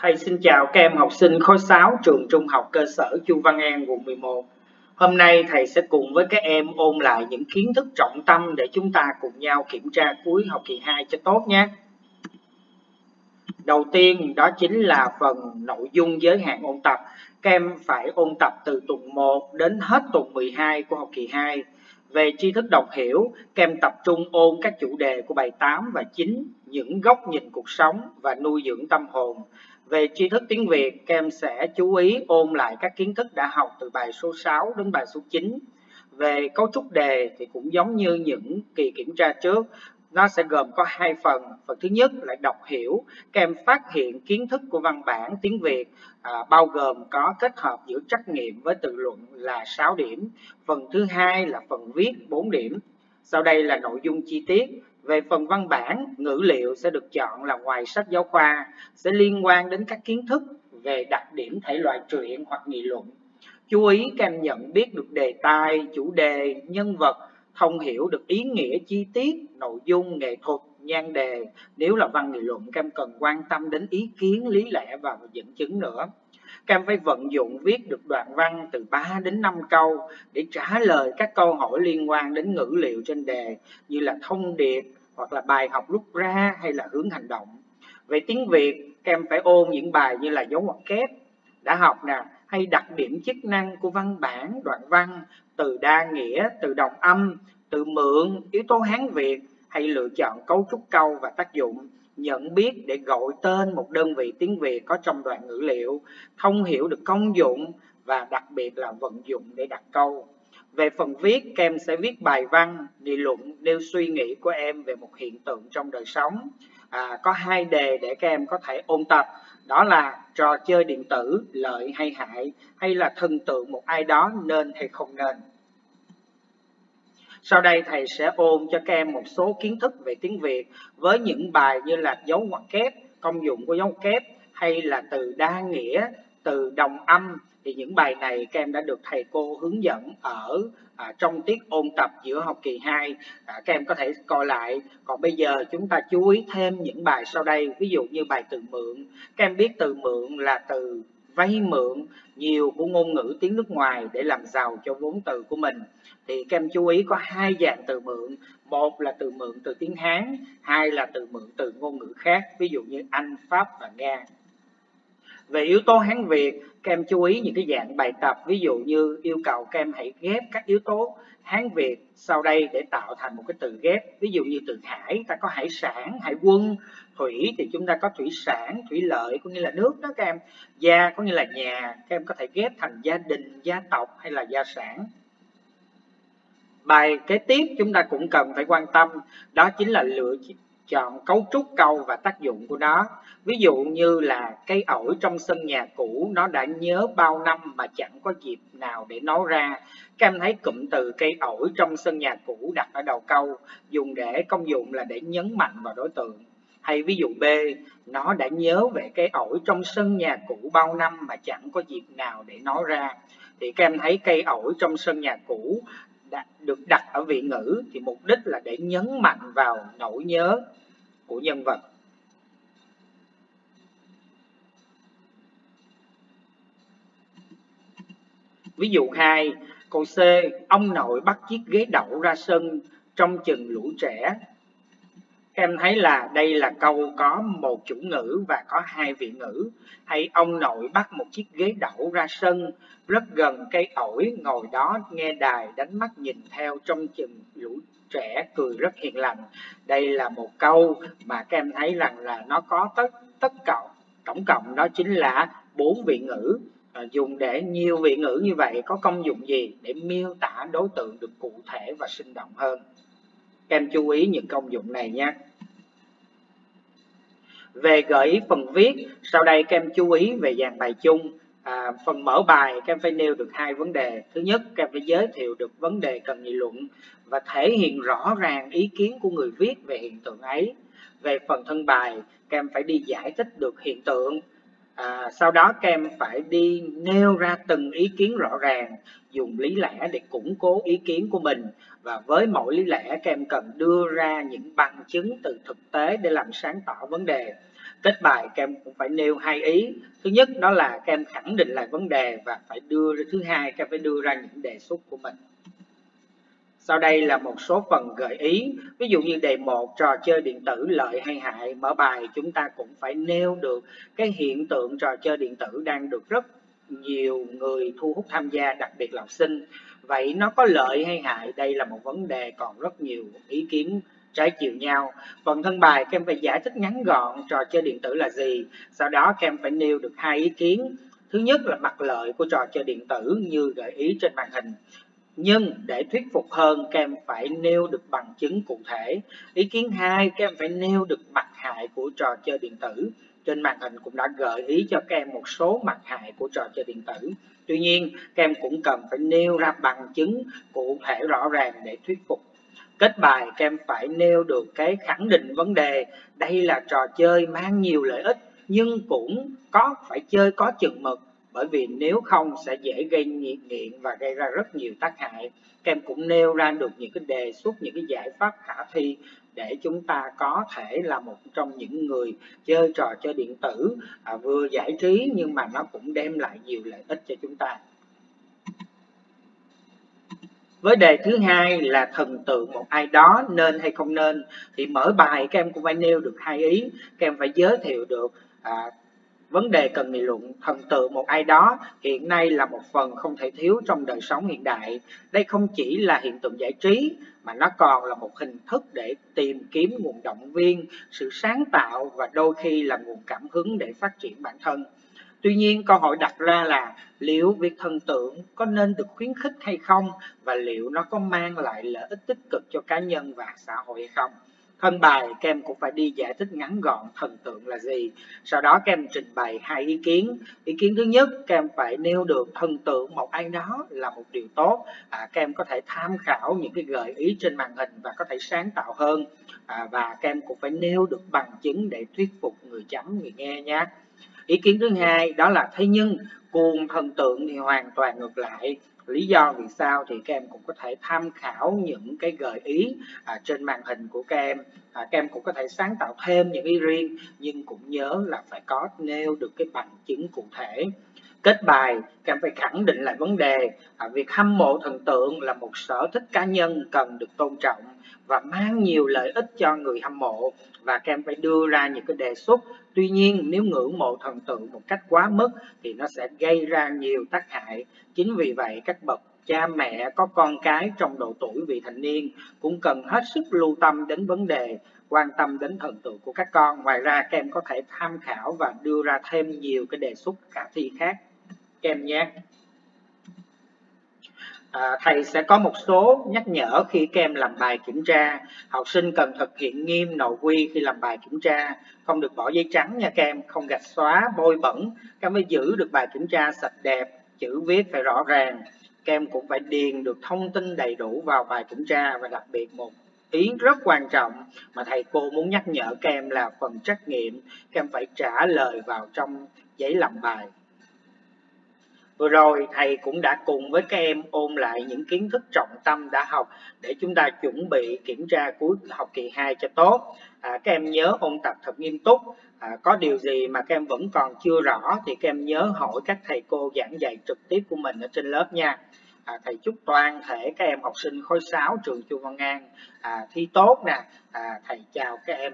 Thầy xin chào các em học sinh khối 6 trường trung học cơ sở Chu Văn An quận 11. Hôm nay thầy sẽ cùng với các em ôn lại những kiến thức trọng tâm để chúng ta cùng nhau kiểm tra cuối học kỳ 2 cho tốt nhé. Đầu tiên đó chính là phần nội dung giới hạn ôn tập. Các em phải ôn tập từ tuần 1 đến hết tuần 12 của học kỳ 2. Về tri thức đọc hiểu, các em tập trung ôn các chủ đề của bài 8 và 9, những góc nhìn cuộc sống và nuôi dưỡng tâm hồn. Về tri thức tiếng Việt, các em sẽ chú ý ôn lại các kiến thức đã học từ bài số 6 đến bài số 9. Về cấu trúc đề thì cũng giống như những kỳ kiểm tra trước, nó sẽ gồm có hai phần. Phần thứ nhất là đọc hiểu, các em phát hiện kiến thức của văn bản tiếng Việt à, bao gồm có kết hợp giữa trắc nghiệm với tự luận là 6 điểm. Phần thứ hai là phần viết 4 điểm. Sau đây là nội dung chi tiết. Về phần văn bản, ngữ liệu sẽ được chọn là ngoài sách giáo khoa, sẽ liên quan đến các kiến thức về đặc điểm thể loại truyện hoặc nghị luận. Chú ý các em nhận biết được đề tài, chủ đề, nhân vật, thông hiểu được ý nghĩa chi tiết, nội dung, nghệ thuật, nhan đề. Nếu là văn nghị luận, các em cần quan tâm đến ý kiến, lý lẽ và dẫn chứng nữa. Các em phải vận dụng viết được đoạn văn từ 3 đến 5 câu để trả lời các câu hỏi liên quan đến ngữ liệu trên đề như là thông điệp hoặc là bài học rút ra hay là hướng hành động. Về tiếng Việt, các em phải ôn những bài như là dấu ngoặc kép đã học nè, hay đặc điểm chức năng của văn bản, đoạn văn, từ đa nghĩa, từ đồng âm, từ mượn, yếu tố Hán Việt hay lựa chọn cấu trúc câu và tác dụng nhận biết để gọi tên một đơn vị tiếng Việt có trong đoạn ngữ liệu, thông hiểu được công dụng và đặc biệt là vận dụng để đặt câu. Về phần viết, các em sẽ viết bài văn, nghị luận, nêu suy nghĩ của em về một hiện tượng trong đời sống. À, có hai đề để các em có thể ôn tập, đó là trò chơi điện tử, lợi hay hại, hay là thần tượng một ai đó nên hay không nên. Sau đây thầy sẽ ôn cho các em một số kiến thức về tiếng Việt với những bài như là dấu ngoặc kép, công dụng của dấu kép hay là từ đa nghĩa, từ đồng âm thì những bài này các em đã được thầy cô hướng dẫn ở à, trong tiết ôn tập giữa học kỳ 2 à, các em có thể coi lại. Còn bây giờ chúng ta chú ý thêm những bài sau đây ví dụ như bài từ mượn. Các em biết từ mượn là từ vay mượn nhiều của ngôn ngữ tiếng nước ngoài để làm giàu cho vốn từ của mình. Thì các em chú ý có hai dạng từ mượn. Một là từ mượn từ tiếng Hán hai là từ mượn từ ngôn ngữ khác ví dụ như Anh Pháp và Nga về yếu tố Hán Việt các em chú ý những cái dạng bài tập, ví dụ như yêu cầu các em hãy ghép các yếu tố Hán Việt sau đây để tạo thành một cái từ ghép. Ví dụ như từ hải ta có hải sản, hải quân, thủy thì chúng ta có thủy sản, thủy lợi, có nghĩa là nước đó các em gia có nghĩa là nhà các em có thể ghép thành gia đình, gia tộc hay là gia sản. Bài kế tiếp chúng ta cũng cần phải quan tâm, đó chính là lựa chọn cấu trúc câu và tác dụng của nó. Ví dụ như là cây ổi trong sân nhà cũ, nó đã nhớ bao năm mà chẳng có dịp nào để nói ra. Các em thấy cụm từ cây ổi trong sân nhà cũ đặt ở đầu câu, dùng để công dụng là để nhấn mạnh vào đối tượng. Hay ví dụ B, nó đã nhớ về cây ổi trong sân nhà cũ bao năm mà chẳng có dịp nào để nói ra. Thì các em thấy cây ổi trong sân nhà cũ được đặt ở vị ngữ thì mục đích là để nhấn mạnh vào nỗi nhớ của nhân vật. Ví dụ 2 câu C, ông nội bắt chiếc ghế đậu ra sân trong chừng lũ trẻ em thấy là đây là câu có một chủ ngữ và có hai vị ngữ. Hay ông nội bắt một chiếc ghế đậu ra sân rất gần cây ổi ngồi đó nghe đài đánh mắt nhìn theo trong chừng lũ trẻ cười rất hiền lành. Đây là một câu mà các em thấy rằng là nó có tất tất cộng tổng cộng đó chính là bốn vị ngữ. À, dùng để nhiều vị ngữ như vậy có công dụng gì để miêu tả đối tượng được cụ thể và sinh động hơn? Các em chú ý những công dụng này nhé về gợi ý phần viết. Sau đây các em chú ý về dàn bài chung. À, phần mở bài các em phải nêu được hai vấn đề. Thứ nhất các em phải giới thiệu được vấn đề cần nghị luận và thể hiện rõ ràng ý kiến của người viết về hiện tượng ấy. Về phần thân bài các em phải đi giải thích được hiện tượng à, sau đó các em phải đi nêu ra từng ý kiến rõ ràng dùng lý lẽ để củng cố ý kiến của mình. Và với mỗi lý lẽ các em cần đưa ra những bằng chứng từ thực tế để làm sáng tỏ vấn đề. Kết bài các em cũng phải nêu hai ý. Thứ nhất đó là các em khẳng định lại vấn đề và phải đưa ra thứ hai các em phải đưa ra những đề xuất của mình sau đây là một số phần gợi ý. Ví dụ như đề 1 trò chơi điện tử lợi hay hại, mở bài, chúng ta cũng phải nêu được cái hiện tượng trò chơi điện tử đang được rất nhiều người thu hút tham gia, đặc biệt là học sinh. Vậy nó có lợi hay hại? Đây là một vấn đề còn rất nhiều ý kiến trái chiều nhau. Phần thân bài các em phải giải thích ngắn gọn trò chơi điện tử là gì. Sau đó các em phải nêu được hai ý kiến. Thứ nhất là mặt lợi của trò chơi điện tử như gợi ý trên màn hình nhưng để thuyết phục hơn các em phải nêu được bằng chứng cụ thể. Ý kiến hai các em phải nêu được mặt hại của trò chơi điện tử. Trên màn hình cũng đã gợi ý cho các em một số mặt hại của trò chơi điện tử. Tuy nhiên các em cũng cần phải nêu ra bằng chứng cụ thể rõ ràng để thuyết phục. Kết bài các em phải nêu được cái khẳng định vấn đề. Đây là trò chơi mang nhiều lợi ích, nhưng cũng có, phải chơi có chừng mực bởi vì nếu không sẽ dễ gây nghiện và gây ra rất nhiều tác hại. Các em cũng nêu ra được những cái đề xuất những cái giải pháp khả thi để chúng ta có thể là một trong những người chơi trò chơi điện tử à, vừa giải trí nhưng mà nó cũng đem lại nhiều lợi ích cho chúng ta. Với đề thứ hai là thần tượng một ai đó nên hay không nên thì mở bài các em cũng phải nêu được hai ý. Các em phải giới thiệu được à, vấn đề cần nghị luận thần tượng một ai đó hiện nay là một phần không thể thiếu trong đời sống hiện đại đây không chỉ là hiện tượng giải trí, mà nó còn là một hình thức để tìm kiếm nguồn động viên, sự sáng tạo và đôi khi là nguồn cảm hứng để phát triển bản thân Tuy nhiên, câu hỏi đặt ra là liệu việc thần tượng có nên được khuyến khích hay không và liệu nó có mang lại lợi ích tích cực cho cá nhân và xã hội hay không? Thân bài các em cũng phải đi giải thích ngắn gọn thần tượng là gì. Sau đó các em trình bày hai ý kiến. Ý kiến thứ nhất các em phải nêu được thần tượng một ai đó là một điều tốt. À, các em có thể tham khảo những cái gợi ý trên màn hình và có thể sáng tạo hơn. À, và các em cũng phải nêu được bằng chứng để thuyết phục người chấm người nghe nhé ý kiến thứ hai đó là thế nhưng cuồng thần tượng thì hoàn toàn ngược lại. Lý do vì sao thì các em cũng có thể tham khảo những cái gợi ý à, trên màn hình của các em. À, các em cũng có thể sáng tạo thêm những ý riêng nhưng cũng nhớ là phải có nêu được cái bằng chứng cụ thể kết bài các em phải khẳng định lại vấn đề à, việc hâm mộ thần tượng là một sở thích cá nhân cần được tôn trọng và mang nhiều lợi ích cho người hâm mộ và các em phải đưa ra những cái đề xuất. Tuy nhiên nếu ngưỡng mộ thần tượng một cách quá mức thì nó sẽ gây ra nhiều tác hại. Chính vì vậy các bậc cha mẹ có con cái trong độ tuổi vị thành niên cũng cần hết sức lưu tâm đến vấn đề quan tâm đến thần tượng của các con. Ngoài ra các em có thể tham khảo và đưa ra thêm nhiều cái đề xuất khả thi khác các em nhé À, thầy sẽ có một số nhắc nhở khi các em làm bài kiểm tra. Học sinh cần thực hiện nghiêm nội quy khi làm bài kiểm tra. Không được bỏ giấy trắng nha các em, không gạch xóa, bôi bẩn. Các em mới giữ được bài kiểm tra sạch đẹp, chữ viết phải rõ ràng. Các em cũng phải điền được thông tin đầy đủ vào bài kiểm tra và đặc biệt một ý rất quan trọng mà thầy cô muốn nhắc nhở các em là phần trắc nghiệm. Các em phải trả lời vào trong giấy làm bài. Vừa rồi thầy cũng đã cùng với các em ôn lại những kiến thức trọng tâm đã học để chúng ta chuẩn bị kiểm tra cuối học kỳ 2 cho tốt. À, các em nhớ ôn tập thật nghiêm túc. À, có điều gì mà các em vẫn còn chưa rõ thì các em nhớ hỏi các thầy cô giảng dạy trực tiếp của mình ở trên lớp nha. À, thầy chúc toàn thể các em học sinh khối 6 trường Chu Văn An à, thi tốt nè. À, thầy chào các em.